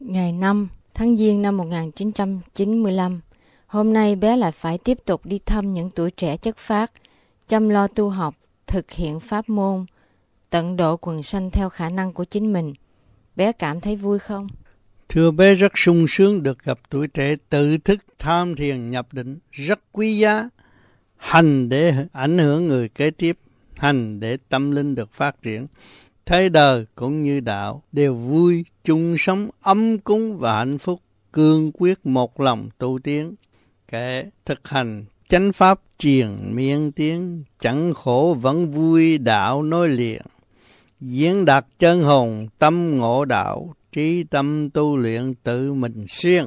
Ngày 5 tháng Giêng năm 1995, hôm nay bé lại phải tiếp tục đi thăm những tuổi trẻ chất phát, chăm lo tu học, thực hiện pháp môn, tận độ quần sanh theo khả năng của chính mình. Bé cảm thấy vui không? Thưa bé rất sung sướng được gặp tuổi trẻ tự thức tham thiền nhập định, rất quý giá. Hành để ảnh hưởng người kế tiếp, hành để tâm linh được phát triển. Thế đời cũng như đạo đều vui, chung sống ấm cúng và hạnh phúc, cương quyết một lòng tu tiến. Kẻ thực hành chánh pháp truyền miên tiếng, chẳng khổ vẫn vui đạo nói liền. Diễn đạt chân hồn tâm ngộ đạo, trí tâm tu luyện tự mình xuyên.